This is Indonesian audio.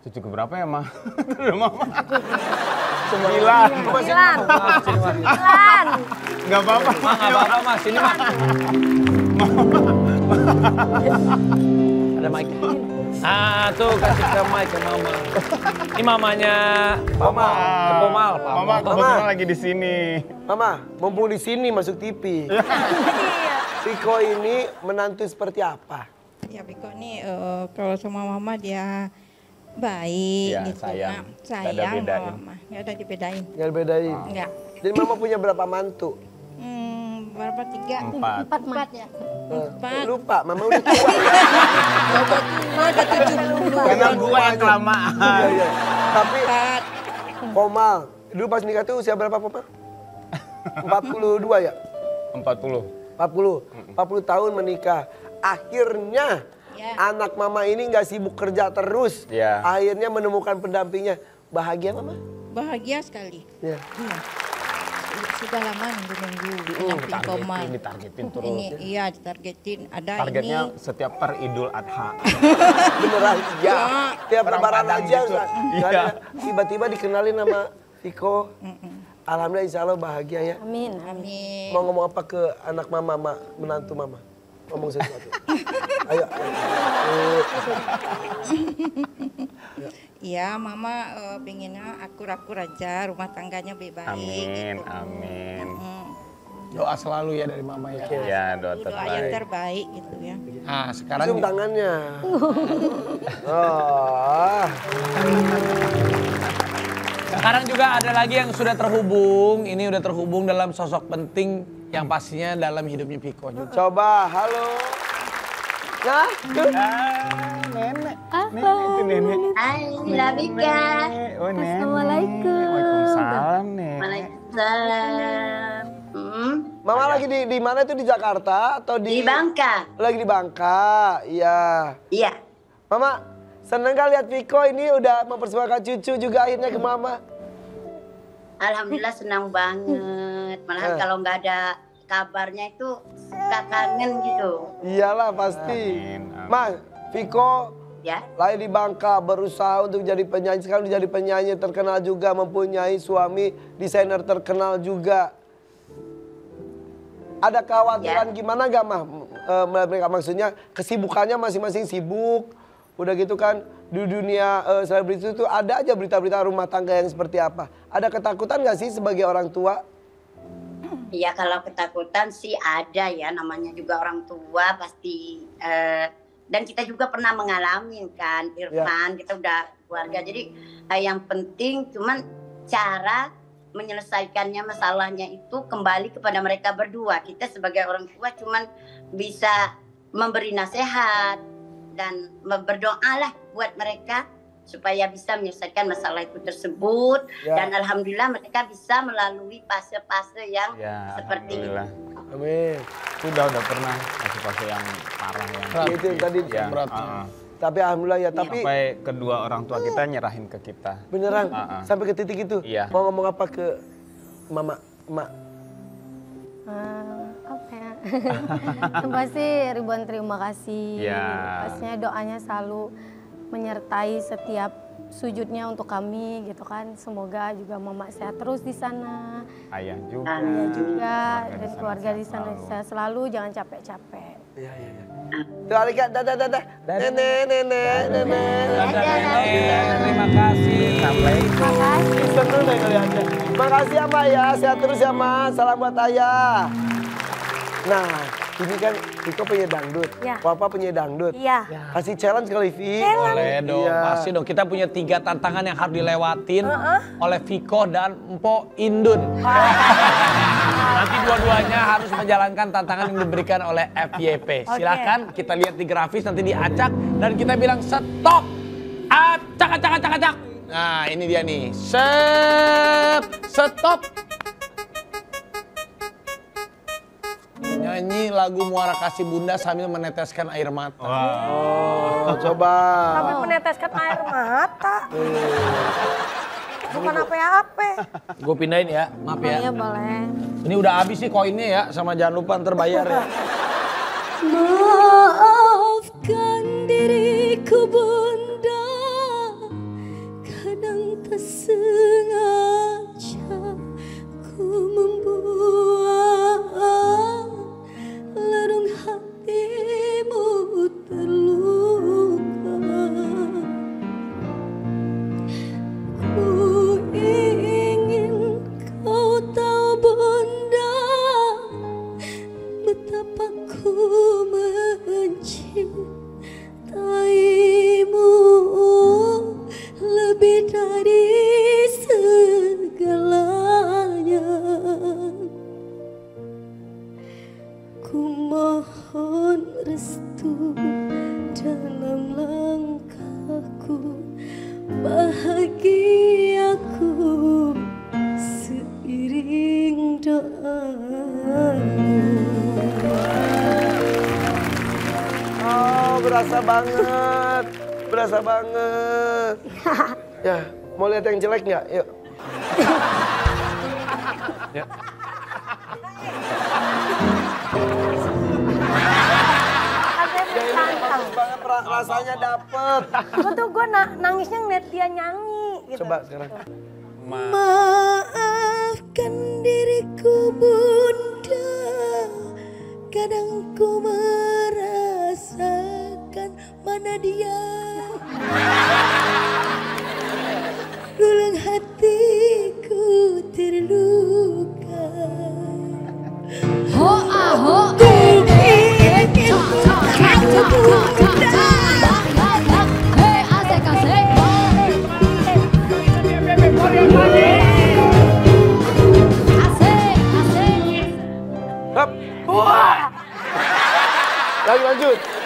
Cucu keberapa ya, Ma? Udah Mama. Sembilan. Sembilan. Sembilan. Enggak apa-apa. Mah nggak apa-apa mas, ini mah. Ada mic. Ah tuh kasih ke mic ke mama. Ini mamanya Mama. Pomal, Mama kebetulan lagi di sini. Mama, mumpung di sini masuk TV. Iya. Viko ini menantu seperti apa? Ya Biko nih eh, kalau sama mama dia baik Iya, gitu sayang. Nak. Nggak ada sayang bedain. sama mama nggak ada dibedain Nggak bedain. nggak Jadi mama punya berapa mantu? hmm, berapa tiga Empat. Empat, Empat ya. empat Lupa, mama udah tua. mama udah tujuh puluh Karena gua yang kelamaan. Iya, iya. Tapi empat Komal, dulu pas nikah tuh usia berapa Komal? 42 ya? 40. 40. 40 tahun menikah. Akhirnya Ya. anak mama ini nggak sibuk kerja terus. Ya. Akhirnya menemukan pendampingnya. Bahagia mama? bahagia sekali Ya. iya sudah lama nunggu-nunggu Oh, pendamping komal Ditargetin, ditargetin terus. ini iya ditargetin ada Targetnya ini setiap per Idul Adha. Beneran? Ya. Tiap Orang lebaran aja. gitu. Iya. Tiba-tiba dikenalin sama Viko. Alhamdulillah insya Allah bahagia ya. Amin. amin Mau ngomong apa ke anak mama, ma, menantu mama? Ngomong sesuatu. Ayo. Iya, Mama eh, pengennya akur-akur aja, rumah tangganya lebih baik. Amin, gitu. amin. Hmm, Doa selalu ya dari mama ya. Ya, doa itu doa yang terbaik. terbaik gitu ya. Nah sekarang Cium tangannya. Oh. Sekarang juga ada lagi yang sudah terhubung. Ini udah terhubung dalam sosok penting yang pastinya dalam hidupnya Piko juga. Coba, halo. Nah, tuh. Ah, nenek. Itu nenek. Hai, Labika. Oh, nenek. Assalamualaikum. Waalaikumsalam, nek. Waalaikumsalam. Hmm, Mama lagi di di mana itu di Jakarta atau di di Bangka. Lagi di Bangka. Iya. Iya. Mama, seneng kali lihat Viko ini udah mempersembahkan cucu juga akhirnya ke Mama. Alhamdulillah senang banget. Eh. Malahan kalau nggak ada kabarnya itu suka kangen gitu. Iyalah pasti. Amin, amin. Ma, Viko Ya. lahir di Bangka, berusaha untuk jadi penyanyi. Sekarang jadi penyanyi terkenal juga, mempunyai suami desainer terkenal juga. Ada kekhawatiran gimana gak mah? Eh, mereka maksudnya kesibukannya masing-masing sibuk. Udah gitu kan di dunia eh, selebriti itu ada aja berita-berita rumah tangga yang seperti apa. Ada ketakutan gak sih sebagai orang tua? Iya kalau ketakutan sih ada ya namanya juga orang tua pasti eh, dan kita juga pernah mengalami kan Irfan kita udah keluarga. Jadi eh, yang penting cuman cara menyelesaikannya masalahnya itu kembali kepada mereka berdua. Kita sebagai orang tua cuman bisa memberi nasihat dan berdoa lah buat mereka supaya bisa menyelesaikan masalah itu tersebut Ya. dan alhamdulillah mereka bisa melalui fase-fase yang Ya, seperti itu. alhamdulillah. Amin. Sudah udah pernah masuk fase yang parah yang Ya, itu yang tadi ya, berat. ah, ah. Tapi alhamdulillah ya, tapi sampai kedua orang tua kita nyerahin ke kita. beneran Ah, ah. sampai ke titik itu. Iya. Mau ngomong apa ke mama, emak? Eh, apa ya? Ribuan terima kasih. Ya. Pastinya doanya selalu menyertai setiap sujudnya untuk kami gitu kan. Semoga juga mama sehat terus di sana. Ayah juga. Ayah juga Keluarga dan sana keluarga di sana selalu. sehat selalu jangan capek-capek. Iya, iya, iya. Alika, dadah, dadah. Nenek, nenek, nenek. Dadah nenek, terima kasih. Assalamualaikum. Seneng deh ngeliatnya. Makasih ya, ya. Sehat terus ya, Mak. Salam buat ayah. Nah, ini kan Viko punya dangdut. Ya. Papa punya dangdut. Iya. Kasih challenge kali, Vi. Boleh dong, Iya. pasti dong. Kita punya tiga tantangan yang harus dilewatin oleh Viko dan Empo Indun. Nanti dua-duanya harus menjalankan tantangan yang diberikan oleh FYP. Silakan kita lihat di grafis nanti diacak dan kita bilang stop. Acak, acak, acak, acak. Nah ini dia nih. Sep, stop. Nyanyi lagu Muara Kasih Bunda sambil meneteskan air mata. Oh, coba. Sampai meneteskan air mata. Bukan apa-apa. Gue pindahin ya, maaf ya. Iya boleh. Ini udah habis sih koinnya ya, sama jangan lupa ntar bayar ya. Berasa banget. Berasa banget. ya, mau lihat yang jelek nggak? Yuk. Ya. Ya, banget rasanya dapet. Gue tuh gue na nangisnya ngeliat dia nyanyi gitu. Coba sekarang. Maafkan diriku bunda Kadang ku menemukan mana dia. Lulung hatiku terluka. Ho hoa. ho Wah. Lanjut lanjut.